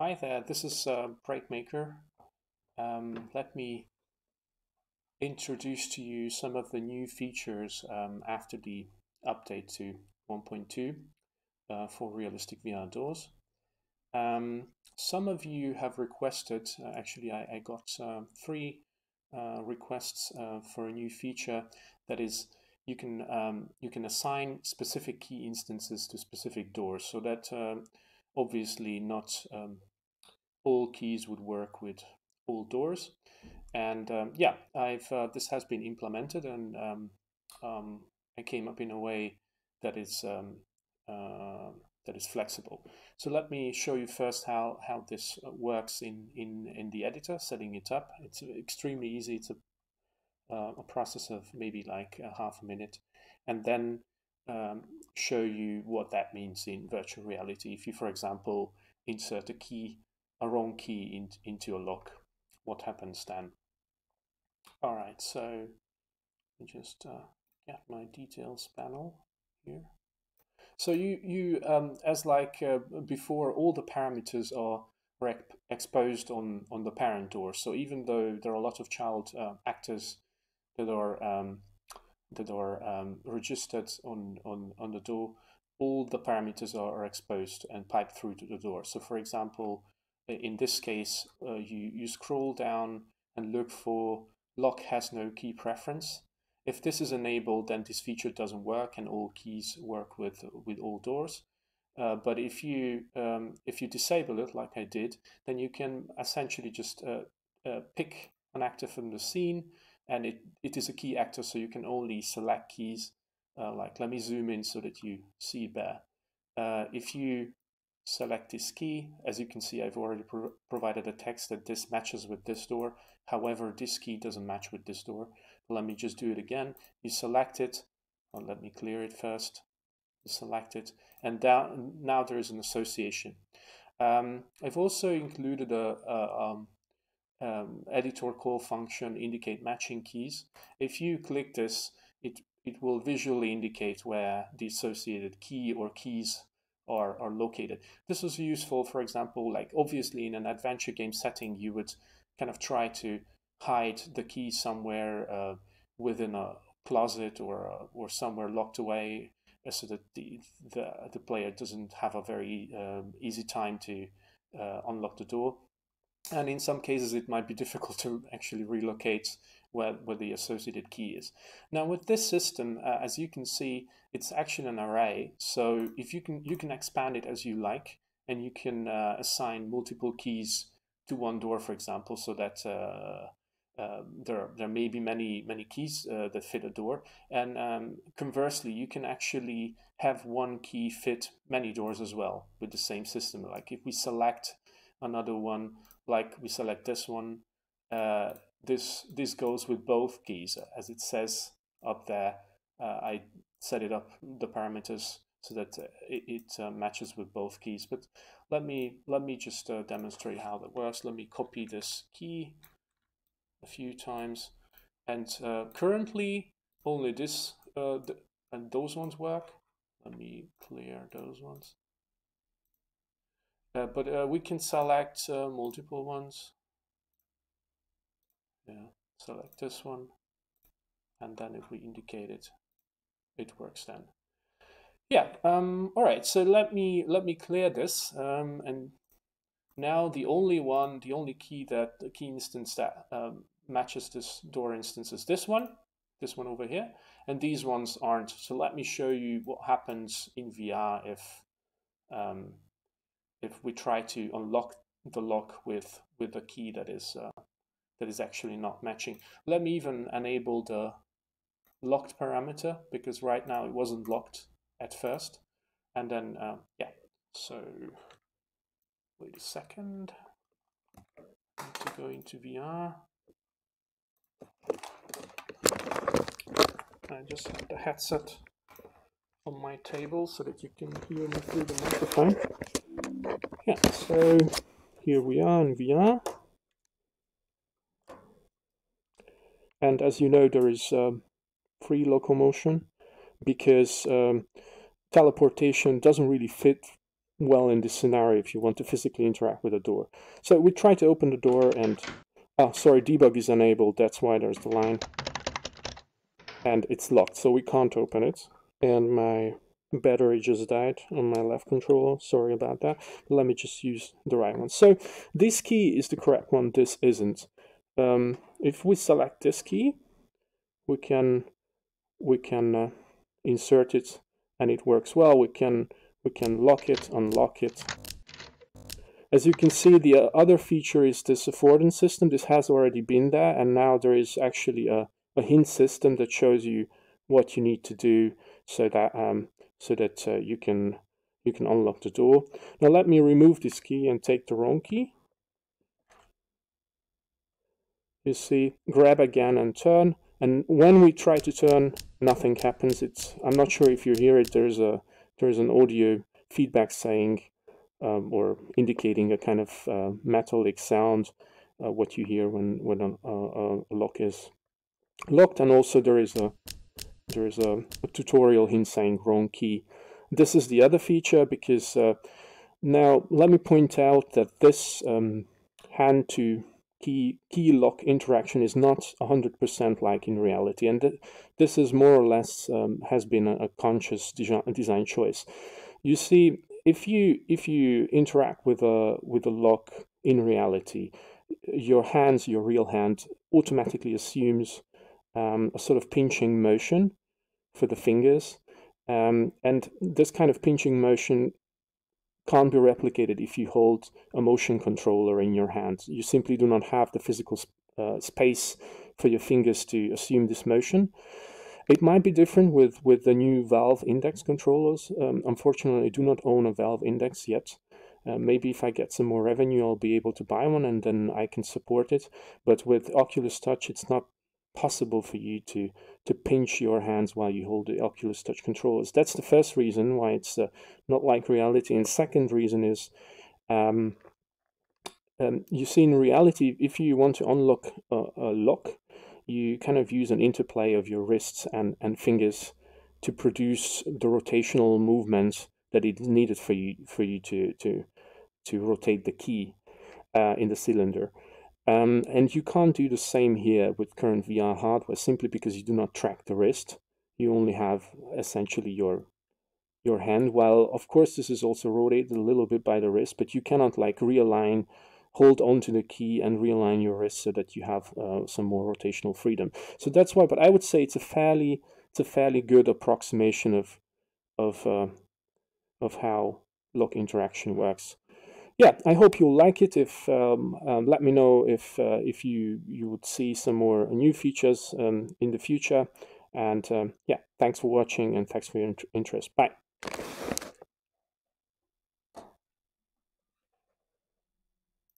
Hi there, this is uh, Breakmaker. Um, let me introduce to you some of the new features um, after the update to 1.2 uh, for realistic VR doors. Um, some of you have requested, uh, actually I, I got uh, three uh, requests uh, for a new feature that is you can um, you can assign specific key instances to specific doors so that um, obviously not um, all keys would work with all doors and um, yeah I've uh, this has been implemented and um, um, I came up in a way that is uh, that is flexible. So let me show you first how, how this uh, works in, in, in the editor, setting it up. It's extremely easy. It's a, uh, a process of maybe like a half a minute. And then um, show you what that means in virtual reality. If you, for example, insert a key, a wrong key in, into your lock, what happens then? All right, so just uh, get my details panel here. So you, you um, as like uh, before, all the parameters are exposed on, on the parent door. So even though there are a lot of child uh, actors that are um, that are um, registered on, on, on the door, all the parameters are, are, exposed and piped through to the door. So for example, in this case, uh, you, you scroll down and look for lock has no key preference. If this is enabled, then this feature doesn't work and all keys work with, with all doors. Uh, but if you um, if you disable it, like I did, then you can essentially just uh, uh, pick an actor from the scene, and it, it is a key actor, so you can only select keys. Uh, like let me zoom in so that you see there. Uh, if you select this key, as you can see, I've already pro provided a text that this matches with this door. However, this key doesn't match with this door. Let me just do it again. You select it. Well, let me clear it first. You select it. And now there is an association. Um, I've also included a, a um, um, editor call function indicate matching keys. If you click this, it, it will visually indicate where the associated key or keys are, are located. This is useful, for example, like obviously in an adventure game setting, you would kind of try to hide the key somewhere uh, within a closet or uh, or somewhere locked away, uh, so that the the, the player doesn't have a very um, easy time to uh, unlock the door. And in some cases, it might be difficult to actually relocate where, where the associated key is. Now, with this system, uh, as you can see, it's actually an array. So if you can you can expand it as you like, and you can uh, assign multiple keys to one door, for example, so that uh, uh, there, there may be many many keys uh, that fit a door and um, conversely you can actually have one key fit many doors as well with the same system like if we select another one like we select this one uh, this this goes with both keys as it says up there uh, I set it up the parameters so that uh, it, it matches with both keys but let me let me just demonstrate how that works let me copy this key a few times. And uh, currently only this uh, th and those ones work. Let me clear those ones. Uh, but uh, we can select uh, multiple ones. Yeah, select this one. And then if we indicate it, it works then. Yeah, um, all right, so let me let me clear this um, and now the only one, the only key that the key instance that um, matches this door instance is this one, this one over here, and these ones aren't. So let me show you what happens in VR if um, if we try to unlock the lock with with a key that is uh, that is actually not matching. Let me even enable the locked parameter because right now it wasn't locked at first, and then uh, yeah. So Wait a second. I need to go into VR. I just have the headset on my table so that you can hear me through the microphone. Yeah, so here we are in VR. And as you know, there is um, free locomotion because um, teleportation doesn't really fit well in this scenario if you want to physically interact with a door. So we try to open the door and, oh, sorry, debug is enabled. That's why there's the line. And it's locked, so we can't open it. And my battery just died on my left controller. Sorry about that. Let me just use the right one. So this key is the correct one. This isn't. Um, if we select this key, we can we can uh, insert it and it works well. We can we can lock it, unlock it. As you can see, the uh, other feature is this affordance system. This has already been there, and now there is actually a, a hint system that shows you what you need to do so that um, so that uh, you can you can unlock the door. Now let me remove this key and take the wrong key. You see, grab again and turn. And when we try to turn, nothing happens. It's I'm not sure if you hear it. There's a there's an audio feedback saying um, or indicating a kind of uh, metallic sound. Uh, what you hear when when a, a, a, lock is locked, and also there is a there is a, a, tutorial hint saying wrong key. This is the other feature because uh, now let me point out that this um, hand to key key lock interaction is not 100% like in reality and th this is more or less um, has been a, a conscious design, design choice you see if you if you interact with a with a lock in reality your hands your real hand automatically assumes um, a sort of pinching motion for the fingers um, and this kind of pinching motion can't be replicated if you hold a motion controller in your hand. You simply do not have the physical uh, space for your fingers to assume this motion. It might be different with, with the new Valve Index controllers. Um, unfortunately, I do not own a Valve Index yet. Uh, maybe if I get some more revenue, I'll be able to buy one and then I can support it. But with Oculus Touch, it's not possible for you to to pinch your hands while you hold the Oculus Touch controllers. That's the first reason why it's uh, not like reality. And second reason is, um, um, you see in reality, if you want to unlock a, a, lock, you kind of use an interplay of your wrists and, and fingers to produce the rotational movements that is needed for you for you to to to rotate the key uh, in the cylinder. Um, and you can't do the same here with current VR hardware simply because you do not track the wrist. You only have essentially your your hand. While of course this is also rotated a little bit by the wrist, but you cannot like realign, hold onto the key and realign your wrist so that you have uh, some more rotational freedom. So that's why. But I would say it's a fairly it's a fairly good approximation of of uh, of how lock interaction works yeah, I hope you'll like it. If um, um, let me know if uh, if you you would see some more new features um, in the future. And um, yeah, thanks for watching and thanks for your interest. Bye.